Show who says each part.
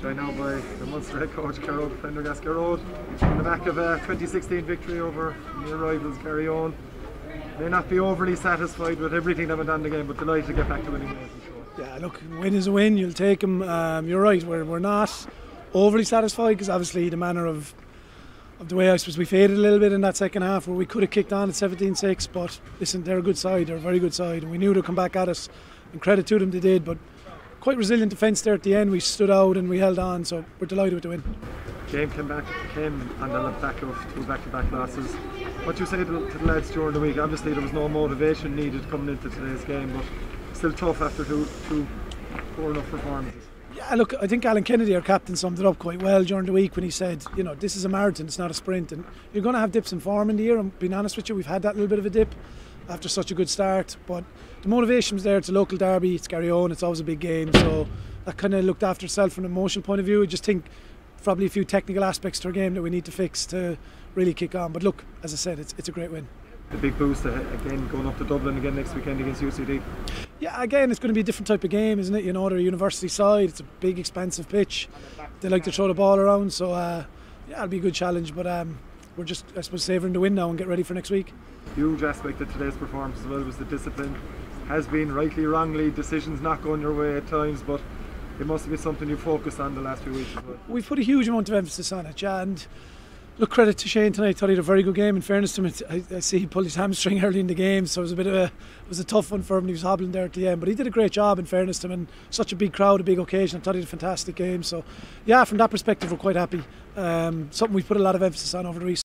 Speaker 1: joined now by the Munster head coach Gearoid Prendergast Road on the back of a 2016 victory over near rivals Garryowen. May not be overly satisfied with everything that went on in the game, but delighted to get back to winning ways. Sure.
Speaker 2: Yeah, look, win is a win. You'll take them. Um, you're right. We're, we're not overly satisfied because obviously the manner of of the way I suppose we faded a little bit in that second half where we could have kicked on at 17-6 but listen they're a good side they're a very good side and we knew they'd come back at us and credit to them they did but quite resilient defence there at the end we stood out and we held on so we're delighted with the win
Speaker 1: Game came back came on the back of two back-to-back losses. What you say to, to the lads during the week? Obviously there was no motivation needed coming into today's game, but still tough after two two poor enough performances.
Speaker 2: Yeah, look, I think Alan Kennedy, our captain, summed it up quite well during the week when he said, you know, this is a marathon, it's not a sprint, and you're going to have dips in form in the year. I'm being honest with you, we've had that little bit of a dip after such a good start, but the motivation was there. It's a local derby, it's Garryowen, it's always a big game, so that kind of looked after itself from an emotional point of view. I just think probably a few technical aspects to our game that we need to fix to really kick on. But look, as I said, it's, it's a great win.
Speaker 1: The big boost uh, again going up to Dublin again next weekend against UCD.
Speaker 2: Yeah, again, it's going to be a different type of game, isn't it? You know, they're a university side. It's a big, expensive pitch. They like to throw the ball around, so uh, yeah, it'll be a good challenge. But um, we're just, I suppose, savouring the win now and get ready for next week.
Speaker 1: Huge aspect of today's performance as well was the discipline. Has been rightly, wrongly, decisions not going your way at times, but it must be something you focused on the last few weeks well.
Speaker 2: We've put a huge amount of emphasis on it, yeah, and look, credit to Shane tonight. Thought he had a very good game. In fairness to him, I, I see he pulled his hamstring early in the game, so it was a bit of a it was a tough one for him. He was hobbling there at the end, but he did a great job. In fairness to him, and such a big crowd, a big occasion. I thought he had a fantastic game. So, yeah, from that perspective, we're quite happy. Um, something we've put a lot of emphasis on over the recent.